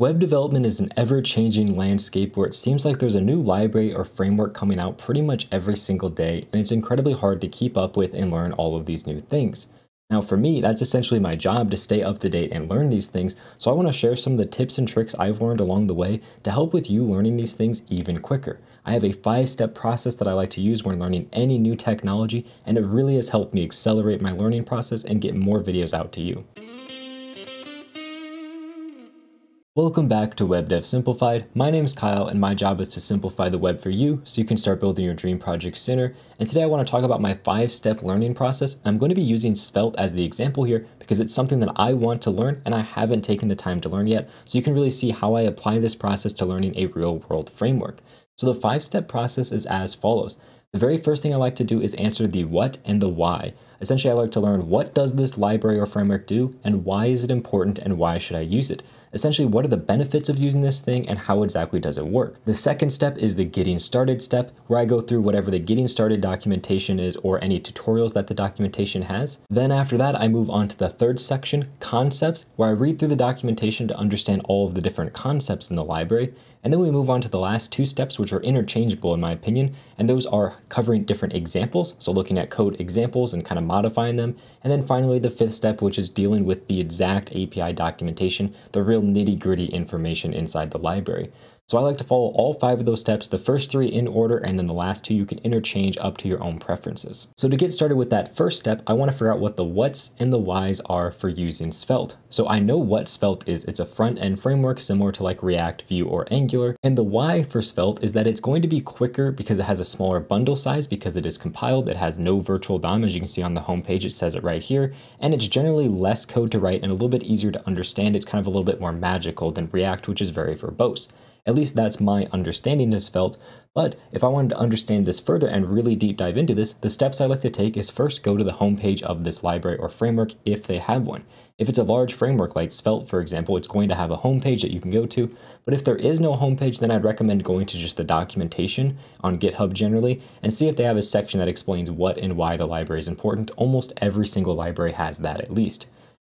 Web development is an ever changing landscape where it seems like there's a new library or framework coming out pretty much every single day, and it's incredibly hard to keep up with and learn all of these new things. Now, for me, that's essentially my job to stay up to date and learn these things, so I want to share some of the tips and tricks I've learned along the way to help with you learning these things even quicker. I have a five step process that I like to use when learning any new technology, and it really has helped me accelerate my learning process and get more videos out to you. Welcome back to Web Dev Simplified. My name is Kyle and my job is to simplify the web for you so you can start building your dream project sooner. And today I want to talk about my five-step learning process. I'm going to be using Svelte as the example here because it's something that I want to learn and I haven't taken the time to learn yet. So you can really see how I apply this process to learning a real world framework. So the five-step process is as follows. The very first thing I like to do is answer the what and the why. Essentially, I like to learn what does this library or framework do and why is it important and why should I use it. Essentially, what are the benefits of using this thing and how exactly does it work? The second step is the getting started step, where I go through whatever the getting started documentation is or any tutorials that the documentation has. Then after that, I move on to the third section, concepts, where I read through the documentation to understand all of the different concepts in the library. And then we move on to the last two steps, which are interchangeable in my opinion, and those are covering different examples, so looking at code examples and kind of modifying them. And then finally, the fifth step, which is dealing with the exact API documentation, the real nitty gritty information inside the library. So I like to follow all five of those steps, the first three in order, and then the last two you can interchange up to your own preferences. So to get started with that first step, I wanna figure out what the whats and the whys are for using Svelte. So I know what Svelte is. It's a front-end framework similar to like React, Vue, or Angular. And the why for Svelte is that it's going to be quicker because it has a smaller bundle size because it is compiled. It has no virtual DOM, as you can see on the homepage, it says it right here. And it's generally less code to write and a little bit easier to understand. It's kind of a little bit more magical than React, which is very verbose. At least that's my understanding of Svelte, but if I wanted to understand this further and really deep dive into this, the steps I like to take is first go to the homepage of this library or framework if they have one. If it's a large framework like Svelte, for example, it's going to have a homepage that you can go to, but if there is no homepage, then I'd recommend going to just the documentation on GitHub generally and see if they have a section that explains what and why the library is important. Almost every single library has that at least.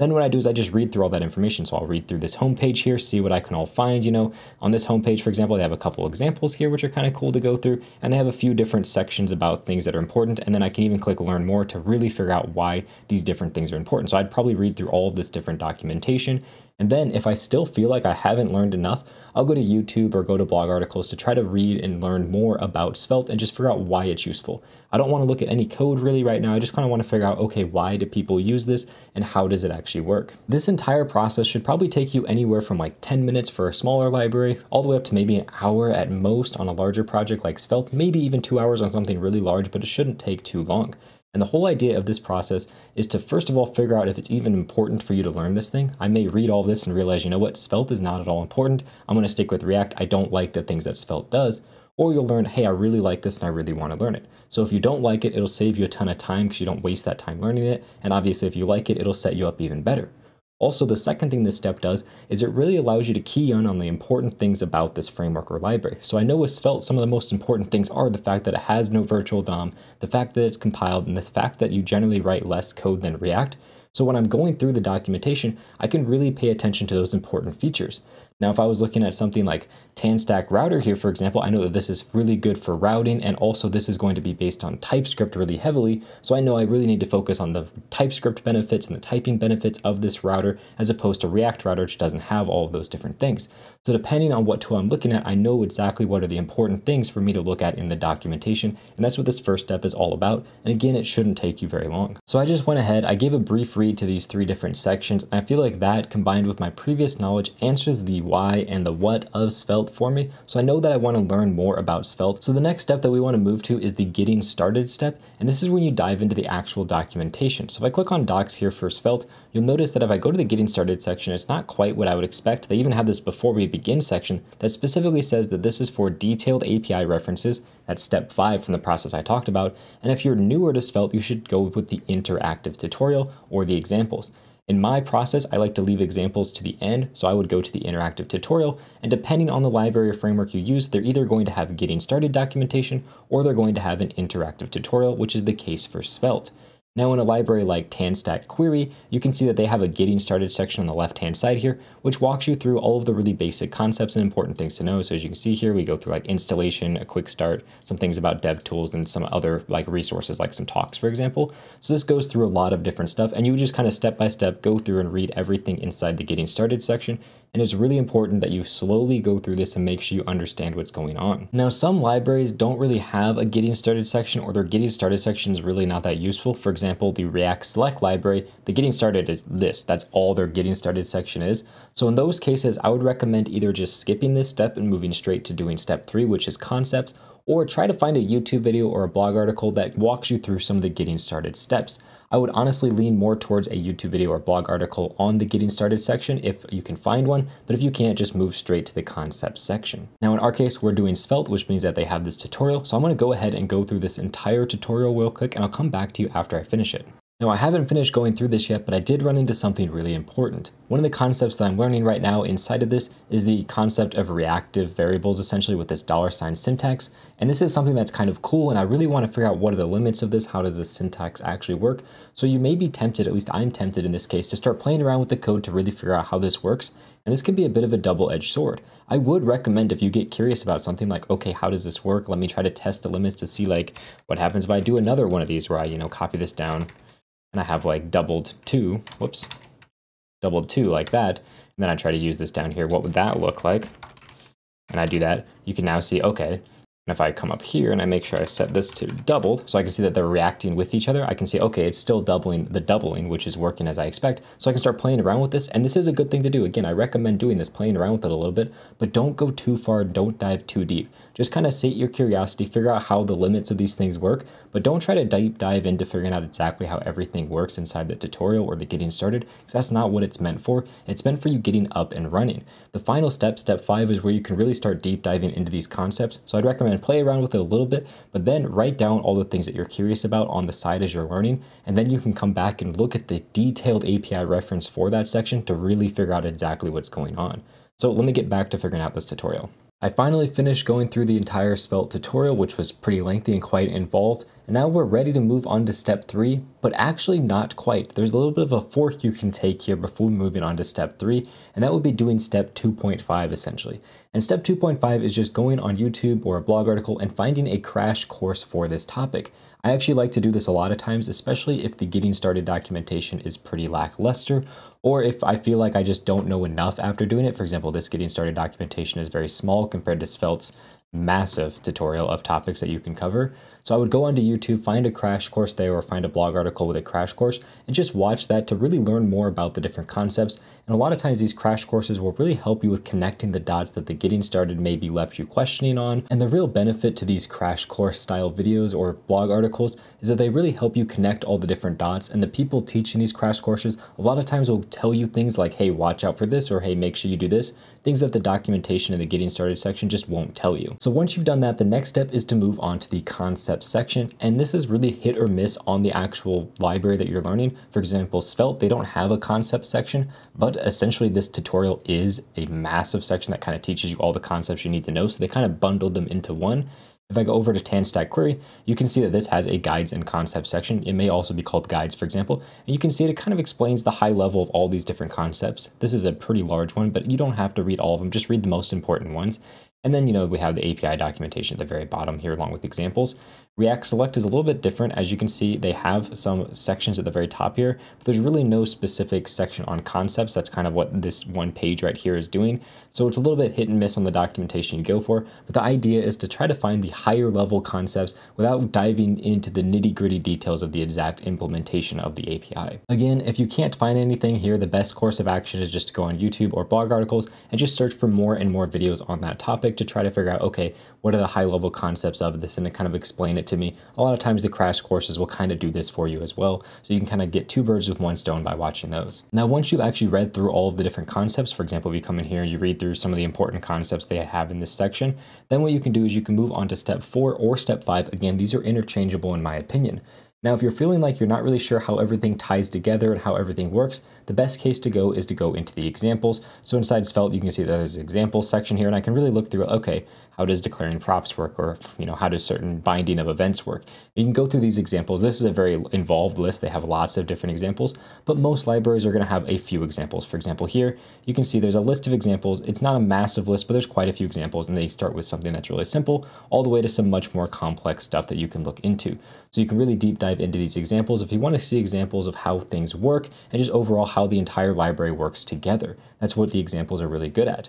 Then what I do is I just read through all that information. So I'll read through this homepage here, see what I can all find. You know, on this homepage, for example, they have a couple examples here, which are kind of cool to go through. And they have a few different sections about things that are important. And then I can even click learn more to really figure out why these different things are important. So I'd probably read through all of this different documentation and then if I still feel like I haven't learned enough, I'll go to YouTube or go to blog articles to try to read and learn more about Svelte and just figure out why it's useful. I don't want to look at any code really right now. I just kind of want to figure out, okay, why do people use this and how does it actually work? This entire process should probably take you anywhere from like 10 minutes for a smaller library, all the way up to maybe an hour at most on a larger project like Svelte, maybe even two hours on something really large, but it shouldn't take too long. And the whole idea of this process is to first of all figure out if it's even important for you to learn this thing. I may read all this and realize, you know what, Svelte is not at all important. I'm going to stick with React. I don't like the things that Svelte does. Or you'll learn, hey, I really like this and I really want to learn it. So if you don't like it, it'll save you a ton of time because you don't waste that time learning it. And obviously, if you like it, it'll set you up even better. Also, the second thing this step does is it really allows you to key in on the important things about this framework or library. So I know with Svelte, some of the most important things are the fact that it has no virtual DOM, the fact that it's compiled, and the fact that you generally write less code than React. So when I'm going through the documentation, I can really pay attention to those important features. Now, if I was looking at something like TanStack router here, for example, I know that this is really good for routing, and also this is going to be based on TypeScript really heavily, so I know I really need to focus on the TypeScript benefits and the typing benefits of this router, as opposed to React router, which doesn't have all of those different things. So depending on what tool I'm looking at, I know exactly what are the important things for me to look at in the documentation, and that's what this first step is all about, and again, it shouldn't take you very long. So I just went ahead, I gave a brief read to these three different sections, and I feel like that, combined with my previous knowledge, answers the why and the what of Svelte for me. So I know that I want to learn more about Svelte. So the next step that we want to move to is the getting started step. And this is when you dive into the actual documentation. So if I click on docs here for Svelte, you'll notice that if I go to the getting started section, it's not quite what I would expect. They even have this before we begin section that specifically says that this is for detailed API references. That's step five from the process I talked about. And if you're newer to Svelte, you should go with the interactive tutorial or the examples. In my process, I like to leave examples to the end, so I would go to the interactive tutorial, and depending on the library or framework you use, they're either going to have getting started documentation or they're going to have an interactive tutorial, which is the case for Svelte. Now in a library like TanStack Query, you can see that they have a getting started section on the left hand side here, which walks you through all of the really basic concepts and important things to know. So as you can see here, we go through like installation, a quick start, some things about dev tools and some other like resources like some talks, for example. So this goes through a lot of different stuff and you just kind of step by step go through and read everything inside the getting started section and it's really important that you slowly go through this and make sure you understand what's going on. Now, some libraries don't really have a getting started section or their getting started section is really not that useful. For example, the React Select library, the getting started is this. That's all their getting started section is. So in those cases, I would recommend either just skipping this step and moving straight to doing step three, which is concepts, or try to find a YouTube video or a blog article that walks you through some of the getting started steps. I would honestly lean more towards a YouTube video or blog article on the getting started section if you can find one, but if you can't, just move straight to the concept section. Now in our case, we're doing Svelte, which means that they have this tutorial. So I'm gonna go ahead and go through this entire tutorial real quick and I'll come back to you after I finish it. Now I haven't finished going through this yet, but I did run into something really important. One of the concepts that I'm learning right now inside of this is the concept of reactive variables, essentially with this dollar sign syntax. And this is something that's kind of cool, and I really want to figure out what are the limits of this, how does this syntax actually work. So you may be tempted, at least I'm tempted in this case, to start playing around with the code to really figure out how this works. And this can be a bit of a double-edged sword. I would recommend if you get curious about something like, okay, how does this work? Let me try to test the limits to see like what happens if I do another one of these where I, you know, copy this down and I have like doubled two, whoops, doubled two like that, and then I try to use this down here, what would that look like? And I do that, you can now see, okay, and if I come up here and I make sure I set this to doubled, so I can see that they're reacting with each other, I can see, okay, it's still doubling the doubling, which is working as I expect. So I can start playing around with this. And this is a good thing to do. Again, I recommend doing this, playing around with it a little bit, but don't go too far. Don't dive too deep. Just kind of sate your curiosity, figure out how the limits of these things work, but don't try to deep dive into figuring out exactly how everything works inside the tutorial or the getting started, because that's not what it's meant for. It's meant for you getting up and running. The final step, step five, is where you can really start deep diving into these concepts. So I'd recommend play around with it a little bit, but then write down all the things that you're curious about on the side as you're learning, and then you can come back and look at the detailed API reference for that section to really figure out exactly what's going on. So let me get back to figuring out this tutorial. I finally finished going through the entire Svelte tutorial, which was pretty lengthy and quite involved, and now we're ready to move on to step three, but actually not quite. There's a little bit of a fork you can take here before moving on to step three, and that would be doing step 2.5 essentially. And step 2.5 is just going on YouTube or a blog article and finding a crash course for this topic. I actually like to do this a lot of times, especially if the getting started documentation is pretty lackluster, or if I feel like I just don't know enough after doing it. For example, this getting started documentation is very small compared to Svelte's massive tutorial of topics that you can cover. So I would go onto YouTube, find a crash course there or find a blog article with a crash course and just watch that to really learn more about the different concepts. And a lot of times these crash courses will really help you with connecting the dots that the getting started maybe left you questioning on. And the real benefit to these crash course style videos or blog articles is that they really help you connect all the different dots and the people teaching these crash courses a lot of times will tell you things like, hey, watch out for this or hey, make sure you do this things that the documentation in the getting started section just won't tell you. So once you've done that, the next step is to move on to the concept section. And this is really hit or miss on the actual library that you're learning. For example, Svelte, they don't have a concept section, but essentially this tutorial is a massive section that kind of teaches you all the concepts you need to know. So they kind of bundled them into one. If I go over to TanStack Query, you can see that this has a guides and concepts section. It may also be called guides, for example, and you can see it kind of explains the high level of all these different concepts. This is a pretty large one, but you don't have to read all of them, just read the most important ones. And then, you know, we have the API documentation at the very bottom here along with examples. React Select is a little bit different. As you can see, they have some sections at the very top here, but there's really no specific section on concepts. That's kind of what this one page right here is doing. So it's a little bit hit and miss on the documentation you go for, but the idea is to try to find the higher level concepts without diving into the nitty gritty details of the exact implementation of the API. Again, if you can't find anything here, the best course of action is just to go on YouTube or blog articles and just search for more and more videos on that topic to try to figure out, okay, what are the high level concepts of this and to kind of explain it to me. A lot of times the crash courses will kind of do this for you as well. So you can kind of get two birds with one stone by watching those. Now, once you've actually read through all of the different concepts, for example, if you come in here and you read through some of the important concepts they have in this section, then what you can do is you can move on to step four or step five. Again, these are interchangeable in my opinion. Now, if you're feeling like you're not really sure how everything ties together and how everything works, the best case to go is to go into the examples. So inside Svelte, you can see that there's an examples section here, and I can really look through, okay, how does declaring props work, or you know, how does certain binding of events work. You can go through these examples. This is a very involved list. They have lots of different examples, but most libraries are going to have a few examples. For example, here you can see there's a list of examples. It's not a massive list, but there's quite a few examples, and they start with something that's really simple all the way to some much more complex stuff that you can look into. So you can really deep dive into these examples if you want to see examples of how things work and just overall how the entire library works together. That's what the examples are really good at.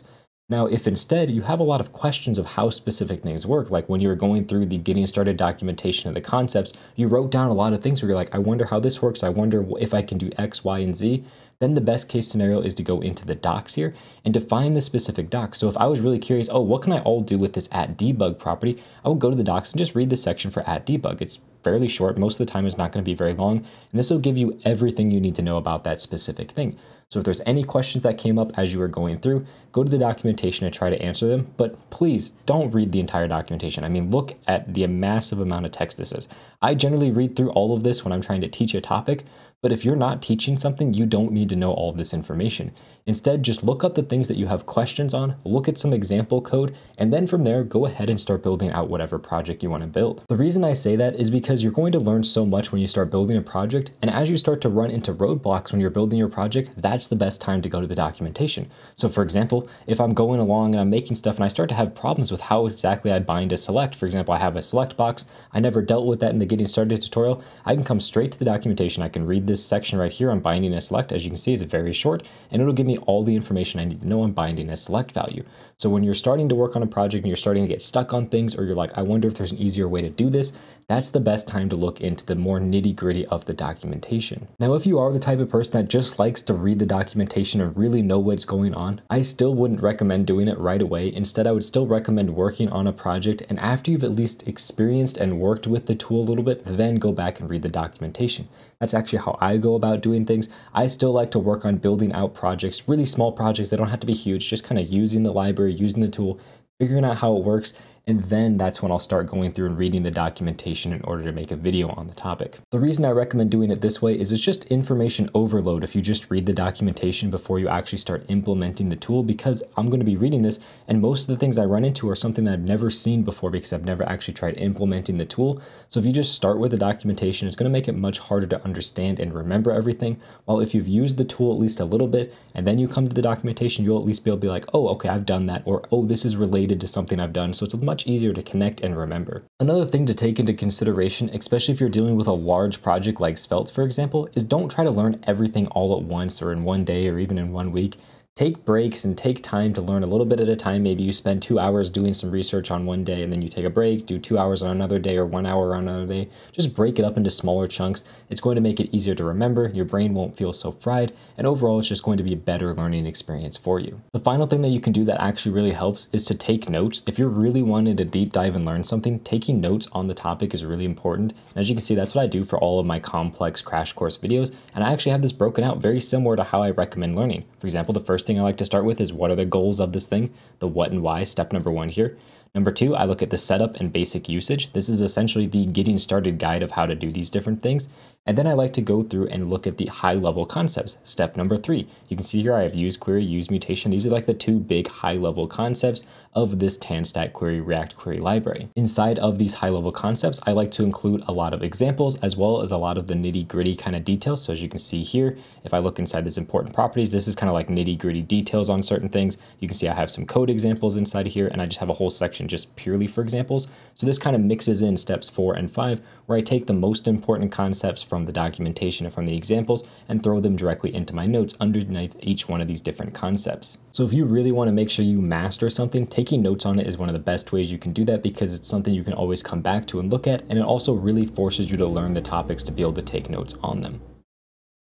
Now, if instead you have a lot of questions of how specific things work, like when you were going through the getting started documentation of the concepts, you wrote down a lot of things where you're like, I wonder how this works, I wonder if I can do X, Y, and Z, then the best case scenario is to go into the docs here and define the specific docs. So if I was really curious, oh, what can I all do with this at debug property? I would go to the docs and just read the section for at debug. It's fairly short. Most of the time it's not going to be very long. And this will give you everything you need to know about that specific thing. So if there's any questions that came up as you were going through, go to the documentation and try to answer them. But please don't read the entire documentation. I mean, look at the massive amount of text this is. I generally read through all of this when I'm trying to teach a topic, but if you're not teaching something, you don't need to know all of this information. Instead, just look up the things that you have questions on, look at some example code, and then from there, go ahead and start building out whatever project you want to build. The reason I say that is because you're going to learn so much when you start building a project, and as you start to run into roadblocks when you're building your project, that's the best time to go to the documentation. So for example, if I'm going along and I'm making stuff and I start to have problems with how exactly I bind a select, for example, I have a select box, I never dealt with that in the getting started tutorial, I can come straight to the documentation, I can read this section right here on binding a select. As you can see, it's very short, and it'll give me all the information I need to know on binding a select value. So when you're starting to work on a project and you're starting to get stuck on things, or you're like, I wonder if there's an easier way to do this, that's the best time to look into the more nitty gritty of the documentation. Now, if you are the type of person that just likes to read the documentation and really know what's going on, I still wouldn't recommend doing it right away. Instead, I would still recommend working on a project and after you've at least experienced and worked with the tool a little bit, then go back and read the documentation. That's actually how I go about doing things. I still like to work on building out projects, really small projects. They don't have to be huge, just kind of using the library, using the tool, figuring out how it works, and then that's when I'll start going through and reading the documentation in order to make a video on the topic. The reason I recommend doing it this way is it's just information overload if you just read the documentation before you actually start implementing the tool because I'm going to be reading this and most of the things I run into are something that I've never seen before because I've never actually tried implementing the tool. So if you just start with the documentation, it's going to make it much harder to understand and remember everything. While if you've used the tool at least a little bit and then you come to the documentation, you'll at least be able to be like, oh, okay, I've done that or oh, this is related to something I've done. So it's a much easier to connect and remember. Another thing to take into consideration, especially if you're dealing with a large project like Svelte, for example, is don't try to learn everything all at once or in one day or even in one week take breaks and take time to learn a little bit at a time. Maybe you spend two hours doing some research on one day and then you take a break, do two hours on another day or one hour on another day. Just break it up into smaller chunks. It's going to make it easier to remember. Your brain won't feel so fried. And overall, it's just going to be a better learning experience for you. The final thing that you can do that actually really helps is to take notes. If you're really wanting to deep dive and learn something, taking notes on the topic is really important. And as you can see, that's what I do for all of my complex crash course videos. And I actually have this broken out very similar to how I recommend learning. For example, the first thing I like to start with is what are the goals of this thing, the what and why, step number one here. Number two, I look at the setup and basic usage. This is essentially the getting started guide of how to do these different things. And then I like to go through and look at the high level concepts. Step number three, you can see here I have use query, use mutation. These are like the two big high level concepts of this TanStack query React query library. Inside of these high level concepts, I like to include a lot of examples as well as a lot of the nitty gritty kind of details. So as you can see here, if I look inside this important properties, this is kind of like nitty gritty details on certain things. You can see I have some code examples inside here and I just have a whole section just purely for examples. So this kind of mixes in steps four and five where I take the most important concepts from the documentation and from the examples and throw them directly into my notes underneath each one of these different concepts. So if you really want to make sure you master something, taking notes on it is one of the best ways you can do that because it's something you can always come back to and look at and it also really forces you to learn the topics to be able to take notes on them.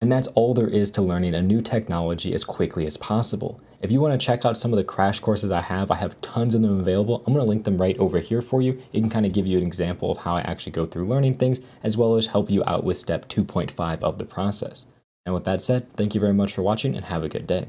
And that's all there is to learning a new technology as quickly as possible. If you want to check out some of the crash courses I have, I have tons of them available. I'm going to link them right over here for you. It can kind of give you an example of how I actually go through learning things, as well as help you out with step 2.5 of the process. And with that said, thank you very much for watching and have a good day.